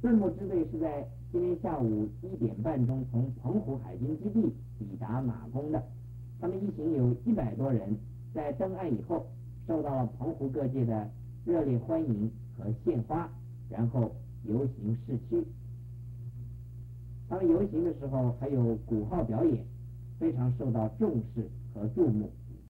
顿木支队是在今天下午一点半钟从澎湖海军基地抵达马公的。他们一行有一百多人，在登岸以后，受到了澎湖各界的热烈欢迎和献花，然后游行市区。他们游行的时候还有鼓号表演，非常受到重视和注目。